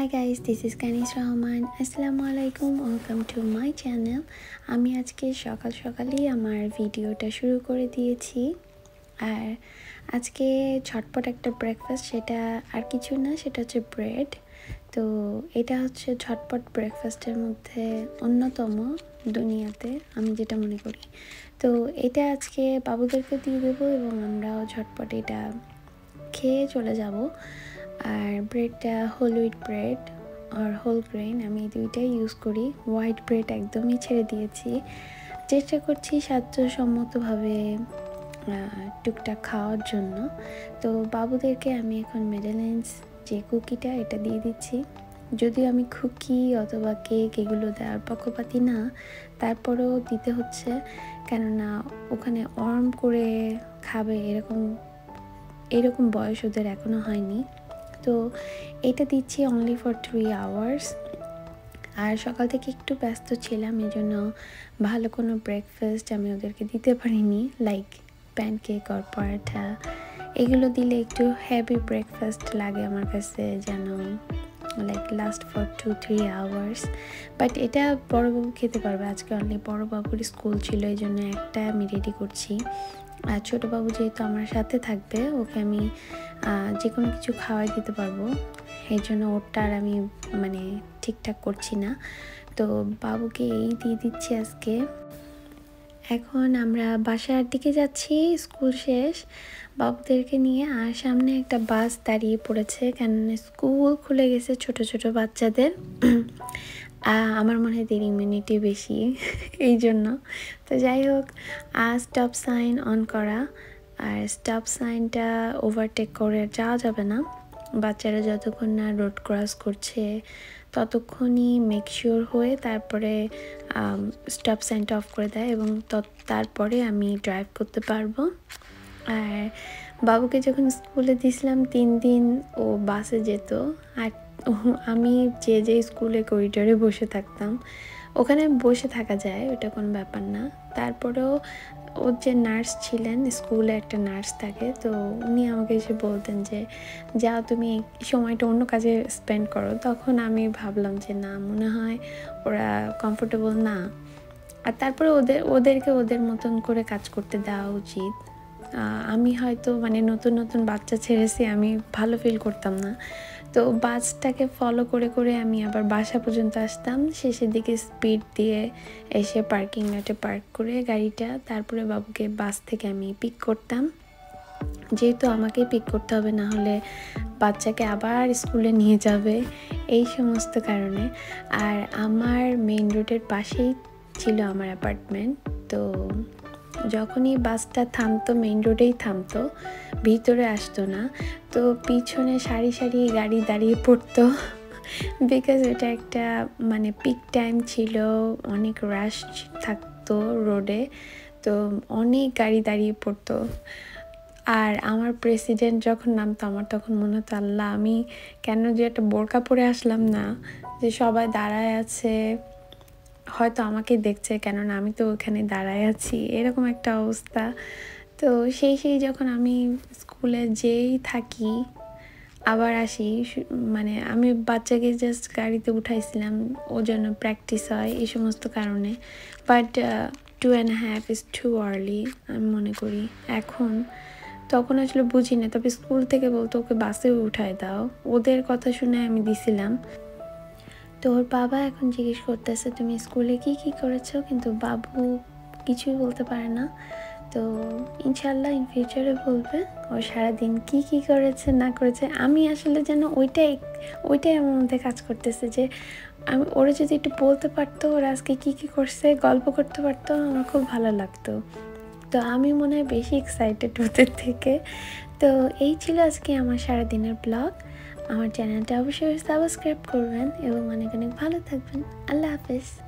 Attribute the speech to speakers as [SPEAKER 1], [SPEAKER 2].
[SPEAKER 1] Hi guys this is Kanis Rahman আসসালামু আলাইকুম welcome to my channel আমি আজকে সকাল সকালেই আমার ভিডিওটা শুরু করে দিয়েছি। আর আজকে ঝটপট একটা ব্রেকফাস্ট সেটা আর কিছু না, সেটা হচ্ছে ব্রেড তো এটা হচ্ছে ঝটপট ব্রেকফাস্টের মধ্যে অন্যতম দুনিয়াতে, আমি যেটা মনে করি। তো এটা আজকে বাবুদেরকে দিয়ে দেবো এবং আমরাও ঝটপট এটা খেয়ে চলে যাব। আর ব্রেডটা হোল উইট ব্রেড আর হোল গ্রেন আমি দুইটাই ইউজ করি। হোয়াইট ব্রেড একদমই ছেড়ে দিয়েছি। চেষ্টা করছি স্বাস্থ্যসম্মতভাবে টুকটাক খাওয়ার জন্য। তো বাবুদেরকে আমি এখন মেডেলেন্স যে কুকিটা এটা দিয়ে দিচ্ছি। যদিও আমি খুকি অথবা কেক এগুলো দেওয়ার পক্ষপাতি না, তারপরেও দিতে হচ্ছে। কেননা ওখানে অর্ম করে খাবে এরকম এরকম বয়স ওদের এখনও হয়নি। তো এটা দিচ্ছি অনলি ফর থ্রি আওয়ার্স আর সকাল থেকে একটু ব্যস্ত ছিলাম এই জন্য ভালো কোনো ব্রেকফাস্ট আমি ওদেরকে দিতে পারিনি লাইক প্যানকেক আর পরাঠা এগুলো দিলে একটু হ্যাভি ব্রেকফাস্ট লাগে আমার কাছে, যেন like last for two three hours but এটা বড়োবাবু খেতে পারবে। আজকে অনলি বড়োবাবুর স্কুল ছিল, এই জন্য একটা আমি রেডি করছি। আর ছোটোবাবু যেহেতু আমার সাথে থাকবে, ওকে আমি যে কোনো কিছু খাওয়াই দিতে পারব। এই জন্য ওরটা আর আমি মানে ঠিকঠাক করছি না। তো বাবুকে এই দিয়ে দিচ্ছি আজকে। এখন আমরা বাসার দিকে যাচ্ছি, স্কুল শেষ। বাবুদেরকে নিয়ে আর সামনে একটা বাস দাঁড়িয়ে পড়েছে, কেননা স্কুল খুলে গেছে ছোট ছোট বাচ্চাদের। আমার মনে হয় দের ইমিউনিটি বেশি, এই জন্য। তো যাই হোক আর স্টপ সাইন অন করা। আর স্টপ সাইনটা ওভারটেক করে যাওয়া যাবে না। বাচ্চারা যতক্ষণ না রোড ক্রস করছে, ততক্ষণই মেকশিওর হয়ে তারপরে স্টপ সাইনটা অফ করে দেয় এবং তারপরে আমি ড্রাইভ করতে পারব। আর বাবুকে যখন স্কুলে দিয়েছিলাম, তিন দিন ও বাসে যেত। আর আমি যে যে স্কুলে করিডোরে বসে থাকতাম, ওখানে বসে থাকা যায়, ওটা কোনো ব্যাপার না। তারপরেও ওর যে নার্স ছিলেন, স্কুলে একটা নার্স থাকে, তো উনি আমাকে এসে বলতেন যে, যাও তুমি সময়টা অন্য কাজে স্পেন্ড করো। তখন আমি ভাবলাম যে, না, মনে হয় ওরা কমফোর্টেবল না। আর তারপরে ওদের, ওদেরকে ওদের মতন করে কাজ করতে দেওয়া উচিত। আমি হয়তো মানে নতুন নতুন বাচ্চা ছেড়েছি, আমি ভালো ফিল করতাম না। তো বাসটাকে ফলো করে করে আমি আবার বাসা পর্যন্ত আসতাম। শেষের দিকে স্পিড দিয়ে এসে পার্কিং লটে পার্ক করে গাড়িটা, তারপরে বাবুকে বাস থেকে আমি পিক করতাম। যেহেতু আমাকে পিক করতে হবে, না হলে বাচ্চাকে আবার স্কুলে নিয়ে যাবে এই সমস্ত কারণে। আর আমার মেইন রোডের পাশেই ছিল আমার অ্যাপার্টমেন্ট তো যখনই বাসটা থামতো মেইন রোডেই থামতো, ভিতরে আসতো না, তো পিছনে সারি সারি গাড়ি দাঁড়িয়ে পড়তো। বিকজ এটা একটা মানে পিক টাইম ছিল, অনেক রাশ থাকতো রোডে তো অনেক গাড়ি দাঁড়িয়ে পড়তো। আর আমার প্রেসিডেন্ট যখন নামতো, আমার তখন মনে হতো, আল্লাহ, আমি কেন যে একটা বোরকা পরে আসলাম না, যে সবাই দাঁড়ায় আছে হয়তো আমাকে দেখছে কেননা আমি তো ওখানে দাঁড়ায় আছি, এরকম একটা অবস্থা। তো সেই সেই যখন আমি স্কুলে যেই থাকি, আবার আসি মানে আমি বাচ্চাকে জাস্ট গাড়িতে উঠাইছিলাম, ও জন্য প্র্যাকটিস হয় এই সমস্ত কারণে। But two and half is too early আমি মনে করি। এখন তখন আসলে বুঝি না তবে স্কুল থেকে বলতো ওকে বাসে উঠায় দাও। ওদের কথা শুনে আমি দিছিলাম। তো ওর বাবা এখন জিজ্ঞেস করতেছে, তুমি স্কুলে কি কি করেছ? কিন্তু বাবু কিছুই বলতে পারে না। তো ইনশাল্লাহ ইন ফিউচারে বলবে, ও সারাদিন কি কি করেছে, না করেছে। আমি আসলে যেন ওইটাই ওইটাই আমার মধ্যে কাজ করতেছে যে, আমি, ওরা যদি একটু বলতে পারতো, ওরা আজকে কী কী করছে, গল্প করতে পারতো, আমার খুব ভালো লাগতো। তো আমি মনে হয় বেশি এক্সাইটেড ওদের থেকে। তো এই ছিল আজকে আমার সারাদিনের ব্লগ আমার চ্যানেলটা অবশ্যই সাবস্ক্রাইব করবেন এবং অনেক অনেক ভালো থাকবেন। আল্লাহ হাফেজ।